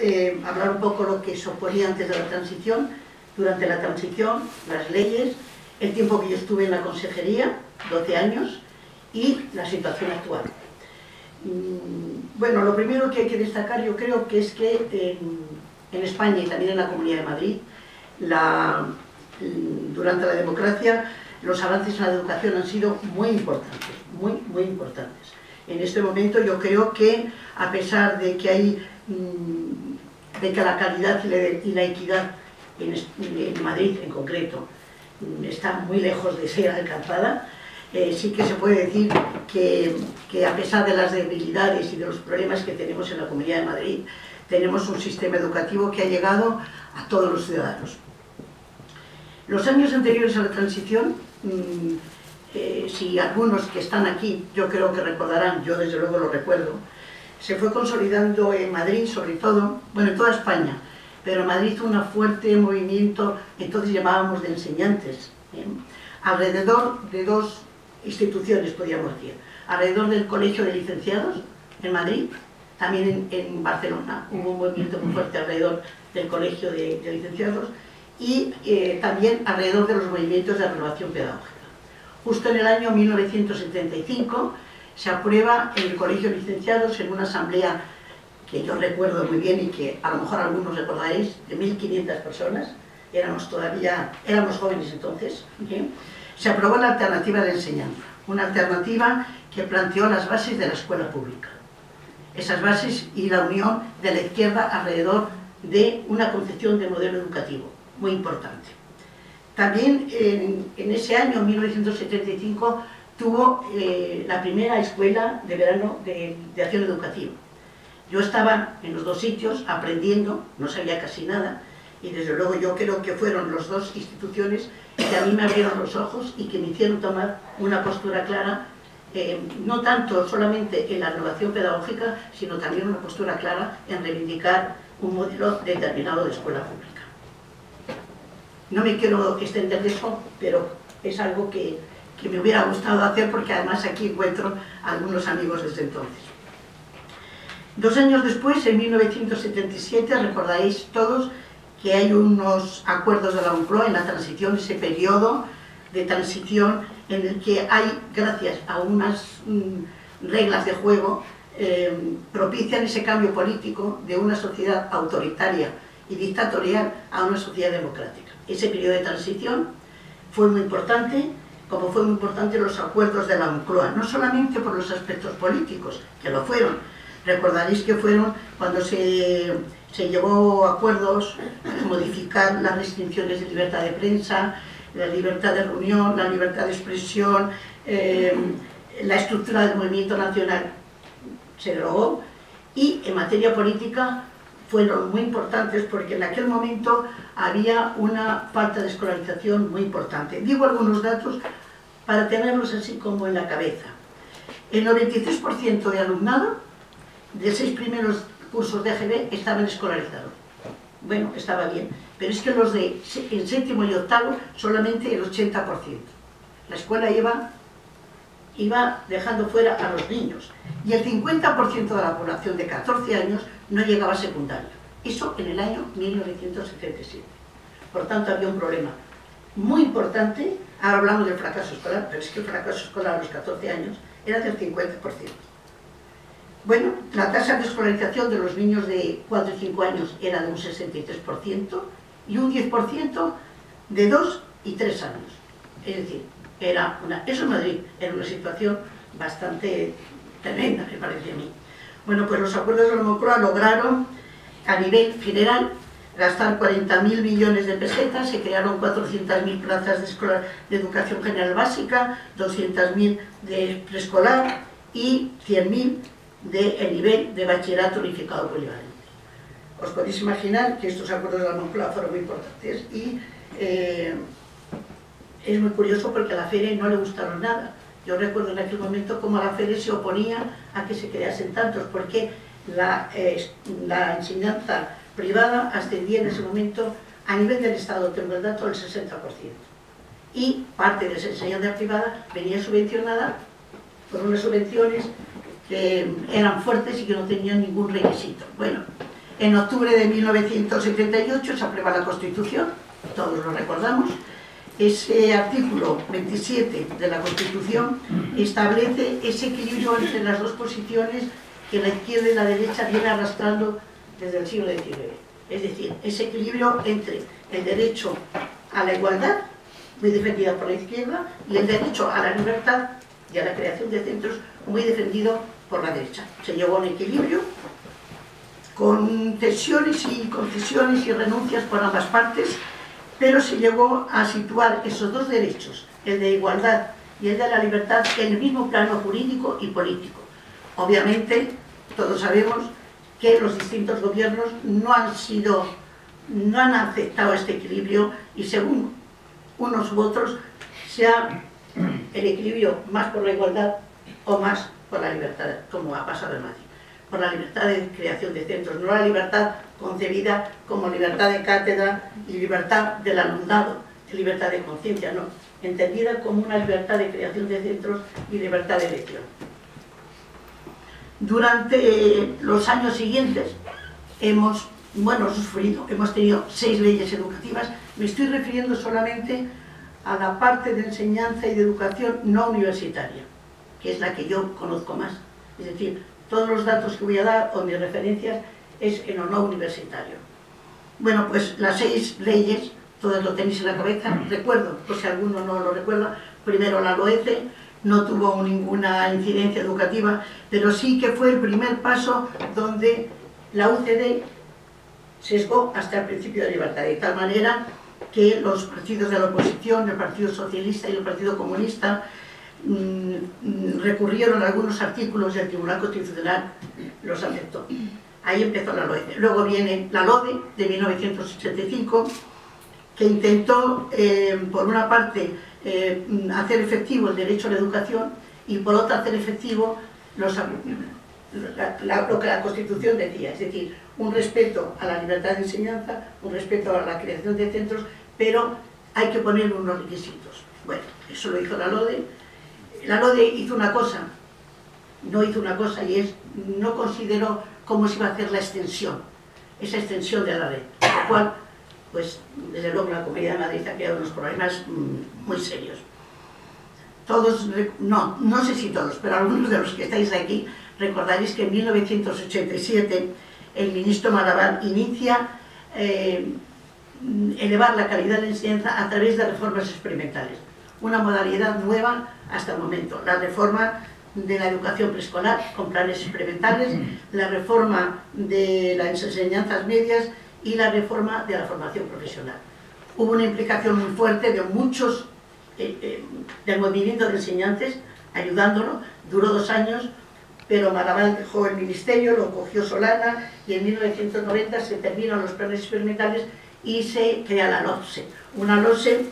eh, hablar un poco lo que suponía antes de la transición, durante la transición, las leyes, el tiempo que yo estuve en la consejería, 12 años, y la situación actual. Mm, bueno, lo primero que hay que destacar yo creo que es que en, España y también en la Comunidad de Madrid, la, durante la democracia, los avances en la educación han sido muy importantes, muy, muy importantes. En este momento yo creo que, a pesar de que hay Mm, de que la calidad y la equidad en, Madrid en concreto mm, está muy lejos de ser alcanzada, eh, sí que se puede decir que, que, a pesar de las debilidades y de los problemas que tenemos en la Comunidad de Madrid, tenemos un sistema educativo que ha llegado a todos los ciudadanos. Los años anteriores a la transición, mm, eh, si algunos que están aquí, yo creo que recordarán, yo desde luego lo recuerdo, se fue consolidando en Madrid sobre todo, bueno, en toda España, pero Madrid hizo un fuerte movimiento, entonces llamábamos de enseñantes, ¿eh? alrededor de dos instituciones, podríamos decir, alrededor del Colegio de Licenciados en Madrid, también en, Barcelona hubo un movimiento muy fuerte alrededor del Colegio de, Licenciados y eh, también alrededor de los movimientos de renovación pedagógica. Justo en el año 1975 se aprueba en el Colegio de Licenciados en una asamblea que yo recuerdo muy bien y que a lo mejor algunos recordaréis, de 1.500 personas, éramos todavía, éramos jóvenes entonces, se aprobó la alternativa de enseñanza, una alternativa que planteó las bases de la escuela pública. Esas bases y la unión de la izquierda alrededor de una concepción de modelo educativo, muy importante. También en, en ese año, 1975, tuvo eh, la primera escuela de verano de, acción educativa. Yo estaba en los dos sitios aprendiendo, no sabía casi nada, y desde luego yo creo que fueron las dos instituciones que a mí me abrieron los ojos y que me hicieron tomar una postura clara, eh, no tanto solamente en la renovación pedagógica, sino también una postura clara en reivindicar un modelo determinado de escuela pública. No me quiero extender de eso, pero es algo que que me hubiera gustado hacer porque además aquí encuentro algunos amigos desde entonces. Dos años después, en 1977, recordaréis todos que hay unos acuerdos de la UNCLOA en la transición, ese periodo de transición en el que hay, gracias a unas mm, reglas de juego, eh, propician ese cambio político de una sociedad autoritaria y dictatorial a una sociedad democrática. Ese periodo de transición fue muy importante, como fue muy importante los acuerdos de la UNCLOA, no solamente por los aspectos políticos, que lo fueron, recordaréis que fueron cuando se, se llevó acuerdos a modificar las restricciones de libertad de prensa, la libertad de reunión, la libertad de expresión, eh, la estructura del movimiento nacional se derogó y en materia política fueron muy importantes porque en aquel momento había una falta de escolarización muy importante. Digo algunos datos para tenerlos así como en la cabeza. El 93% de alumnado de seis primeros cursos de AGB estaban escolarizados. Bueno, estaba bien, pero es que los de en séptimo y octavo solamente el 80%. La escuela iba, iba dejando fuera a los niños y el 50% de la población de 14 años no llegaba a secundaria. Eso en el año 1977. Por tanto, había un problema muy importante, ahora hablamos del fracaso escolar, pero es que el fracaso escolar a los 14 años era del 50%. Bueno, la tasa de escolarización de los niños de 4 y 5 años era de un 63% y un 10% de 2 y 3 años. Es decir, era una, eso en Madrid era una situación bastante tremenda, me parece a mí. Bueno, pues los acuerdos de la Moncloa lograron a nivel general gastar 40.000 millones de pesetas, se crearon 400.000 plazas de, educación general básica, 200.000 de preescolar y 100.000 de nivel de bachillerato unificado polivalente. Os podéis imaginar que estos acuerdos de la Moncloa fueron muy importantes y eh, es muy curioso porque a la FERE no le gustaron nada. Yo recuerdo en aquel momento cómo la FERE se oponía a que se creasen tantos, porque la, eh, la enseñanza privada ascendía en ese momento a nivel del Estado, tengo el dato, el 60%. Y parte de esa enseñanza privada venía subvencionada por unas subvenciones que eran fuertes y que no tenían ningún requisito. Bueno, En octubre de 1978 se aprueba la Constitución, todos lo recordamos. Ese artículo 27 de la Constitución establece ese equilibrio entre las dos posiciones que la izquierda y la derecha viene arrastrando desde el siglo XIX. Es decir, ese equilibrio entre el derecho a la igualdad, muy defendida por la izquierda, y el derecho a la libertad y a la creación de centros, muy defendido por la derecha. Se llegó a un equilibrio con tensiones y concesiones y renuncias por ambas partes, pero se llegó a situar esos dos derechos, el de igualdad y el de la libertad, en el mismo plano jurídico y político. Obviamente, todos sabemos que los distintos gobiernos no han sido, no han aceptado este equilibrio y según unos u otros, sea el equilibrio más por la igualdad o más por la libertad, como ha pasado en Madrid por la libertad de creación de centros, no la libertad concebida como libertad de cátedra y libertad del alumnado, libertad de conciencia, no, entendida como una libertad de creación de centros y libertad de elección. Durante los años siguientes hemos, bueno, sufrido, hemos tenido seis leyes educativas, me estoy refiriendo solamente a la parte de enseñanza y de educación no universitaria, que es la que yo conozco más, es decir, todos los datos que voy a dar o mis referencias es en lo no universitario. Bueno, pues las seis leyes, todas lo tenéis en la cabeza, recuerdo, por si alguno no lo recuerda, primero la LOECE, no tuvo ninguna incidencia educativa, pero sí que fue el primer paso donde la UCD sesgó hasta el principio de libertad, de tal manera que los partidos de la oposición, el Partido Socialista y el Partido Comunista, recurrieron a algunos artículos del Tribunal Constitucional, los aceptó. Ahí empezó la LOE. Luego viene la LODE de 1985, que intentó, eh, por una parte, eh, hacer efectivo el derecho a la educación y por otra hacer efectivo lo que la Constitución decía, es decir, un respeto a la libertad de enseñanza, un respeto a la creación de centros, pero hay que poner unos requisitos. Bueno, eso lo hizo la LODE, la LODE hizo una cosa, no hizo una cosa y es, no consideró cómo se iba a hacer la extensión, esa extensión de la red, lo cual, pues, desde luego la Comunidad de Madrid ha creado unos problemas mm, muy serios. Todos, no, no sé si todos, pero algunos de los que estáis aquí recordaréis que en 1987 el ministro Marabal inicia eh, elevar la calidad de la enseñanza a través de reformas experimentales, una modalidad nueva hasta el momento. La reforma de la educación preescolar con planes experimentales, la reforma de las enseñanzas medias y la reforma de la formación profesional. Hubo una implicación muy fuerte de muchos eh, eh, del movimiento de enseñantes ayudándolo, duró dos años, pero Marabal dejó el ministerio, lo cogió Solana y en 1990 se terminan los planes experimentales y se crea la LOSE, una LOSE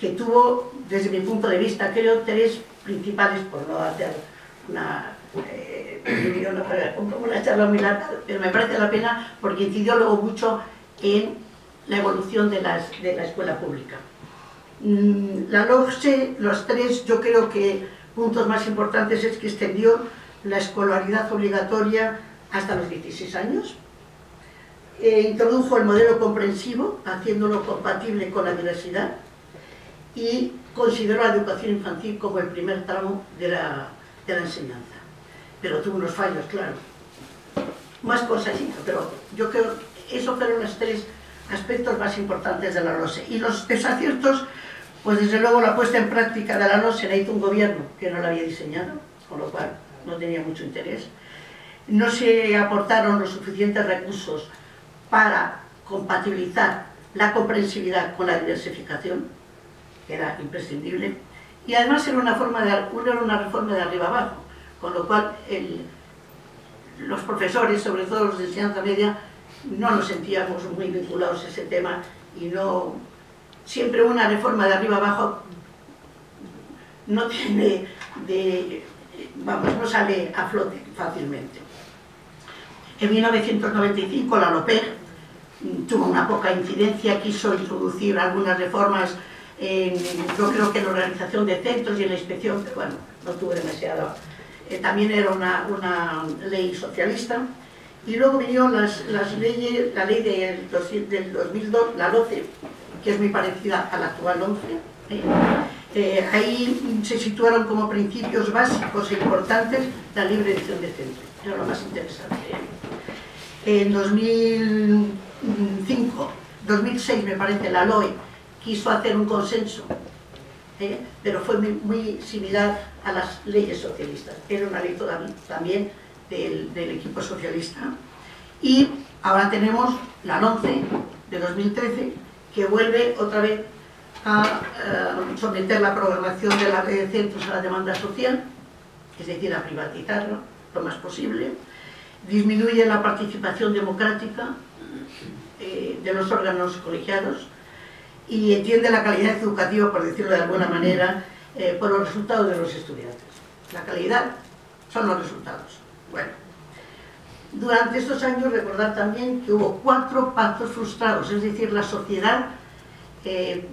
que tuvo, desde mi punto de vista, creo, tres principales, por no hacer una, eh, una charla muy larga, pero me parece la pena porque incidió luego mucho en la evolución de, las, de la escuela pública. Mm, la LOGSE, los tres, yo creo que puntos más importantes es que extendió la escolaridad obligatoria hasta los 16 años, eh, introdujo el modelo comprensivo, haciéndolo compatible con la diversidad, y consideró la educación infantil como el primer tramo de la, enseñanza. Pero tuvo unos fallos, claro. Más cosas, pero yo creo que esos fueron los tres aspectos más importantes de la LOSE. Y los desaciertos, pues desde luego la puesta en práctica de la LOSE la hizo un gobierno que no la había diseñado, con lo cual no tenía mucho interés. No se aportaron los suficientes recursos para compatibilizar la comprensibilidad con la diversificación, era imprescindible, y además era una, forma de, una reforma de arriba abajo, con lo cual los profesores, sobre todo los de enseñanza media, no nos sentíamos muy vinculados a ese tema y no siempre una reforma de arriba abajo no tiene vamos, no sale a flote fácilmente. En 1995 la LOPEG tuvo una poca incidencia, quiso introducir algunas reformas yo creo que la organización de centros y la inspección, pero bueno, no tuve demasiado. Eh, también era una, una, ley socialista Y luego vinieron las, las leyes, la ley del, del 2002, la 12, que es muy parecida a la actual 11. ¿eh? Eh, ahí se situaron como principios básicos e importantes la libre elección de centro. Era lo más interesante. ¿eh? En 2005, 2006 me parece, la LOE quiso hacer un consenso, pero fue muy, similar a las leyes socialistas. Era una ley también del, del equipo socialista. Y ahora tenemos la 11 de 2013, que vuelve otra vez a eh, someter la programación de la red de centros a la demanda social, es decir, a privatizarlo lo más posible, disminuye la participación democrática eh, de los órganos colegiados y entiende la calidad educativa, por decirlo de alguna manera, eh, por los resultados de los estudiantes. La calidad son los resultados. Bueno, durante estos años recordar también que hubo cuatro pactos frustrados, es decir, la sociedad eh,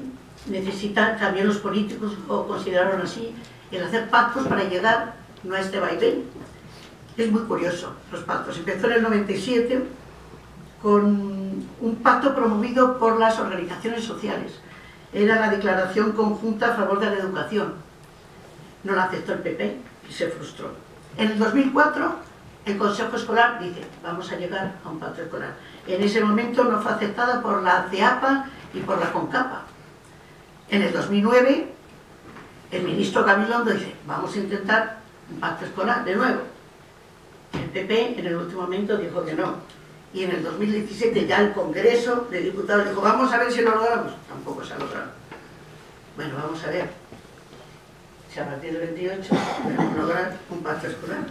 necesita, también los políticos lo consideraron así, el hacer pactos para llegar no a este vaivén. Es muy curioso, los pactos. Empezó en el 97 con un pacto promovido por las organizaciones sociales. Era la declaración conjunta a favor de la educación. No la aceptó el PP y se frustró. En el 2004 el Consejo Escolar dice, vamos a llegar a un pacto escolar. En ese momento no fue aceptada por la CEAPA y por la CONCAPA. En el 2009, el ministro Gabilondo dice, vamos a intentar un pacto escolar de nuevo. El PP en el último momento dijo que no. Y en el 2017 ya el Congreso de Diputados dijo, vamos a ver si lo logramos. Tampoco se ha logrado. Bueno, vamos a ver si a partir del 28 podemos lograr un pacto escolar.